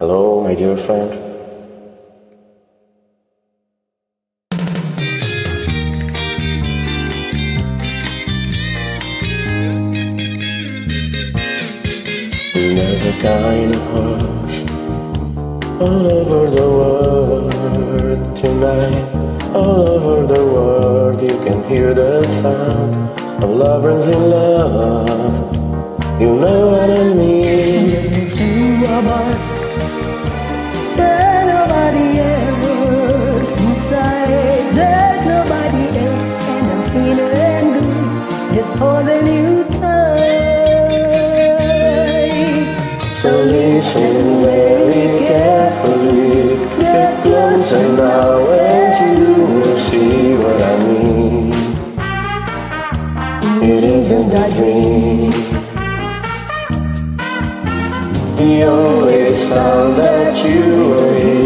Hello, my dear friend. There's a kind of hush all over the world tonight. All over the world, you can hear the sound of lovers in love. You know what I mean. Holding you tight. So listen very carefully. Get closer now, and you will see what I mean. It isn't a dream. The only sound that you will hear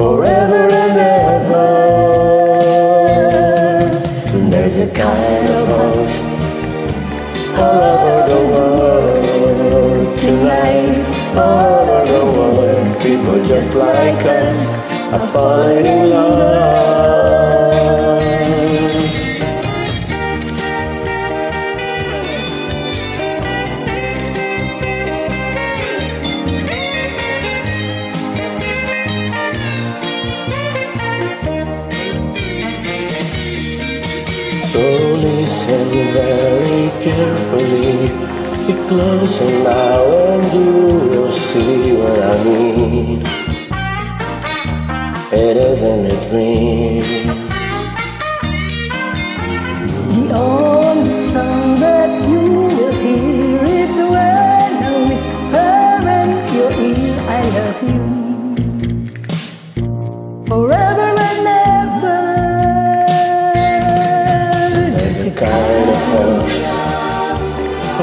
Forever and ever. There's a kind of hush all over the world tonight. All over the world, people just like us are falling in love. So listen very carefully. Be close now and you will see what I mean. It isn't a dream.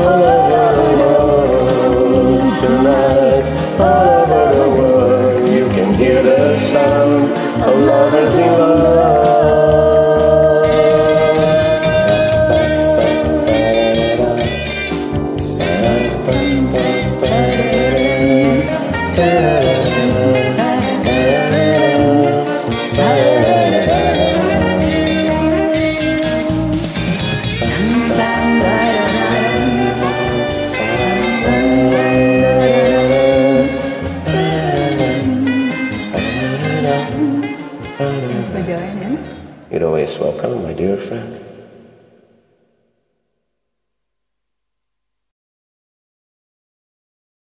all over the world tonight. All over the world, you can hear the. Yeah. Thanks for joining. You're always welcome, my dear friend.